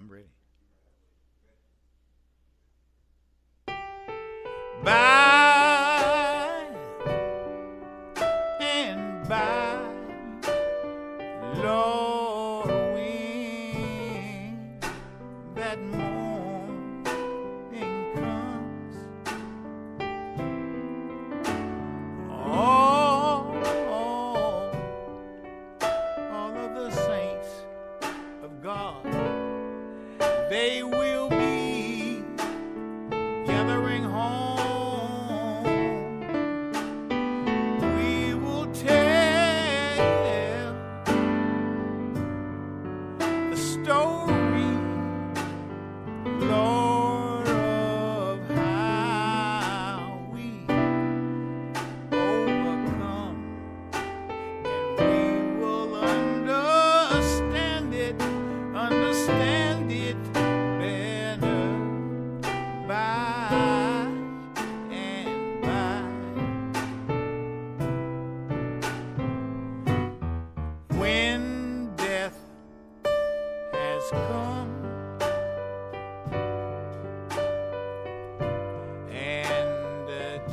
I'm ready. By and by, Lord.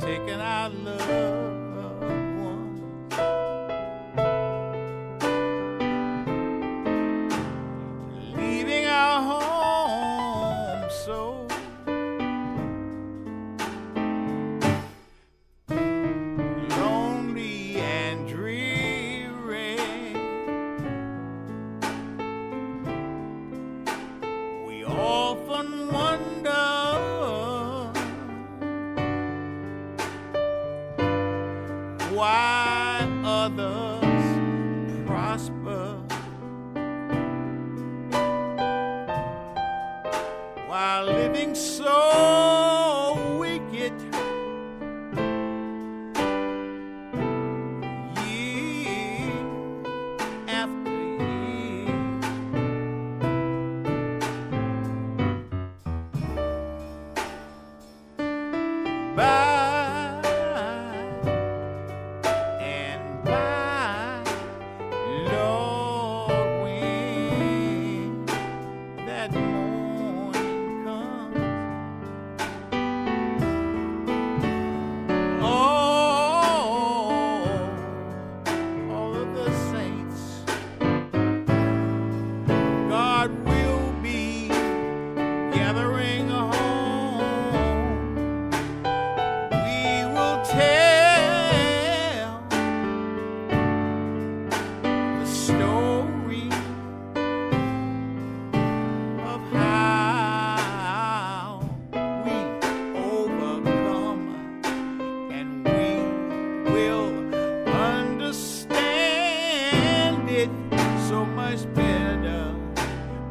taking our love. my living soul.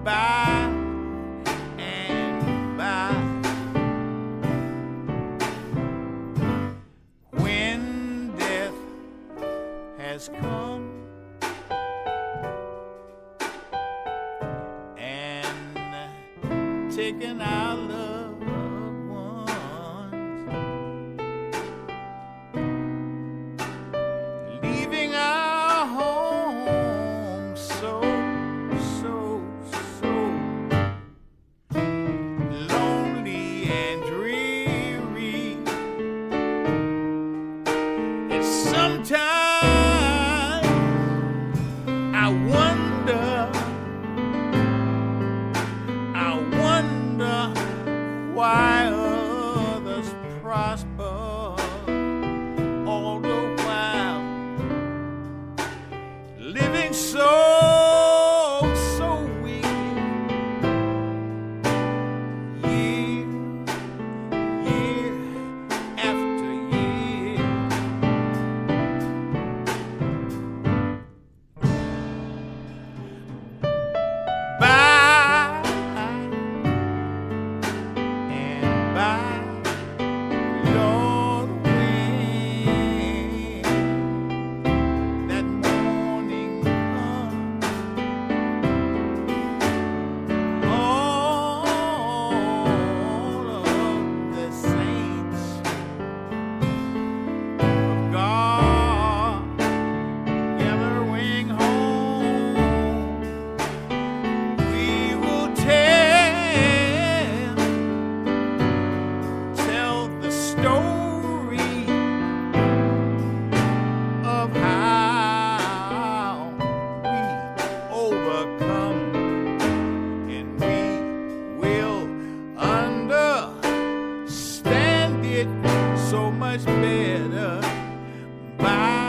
by and by. When death has come. and Taken our love. So much better. By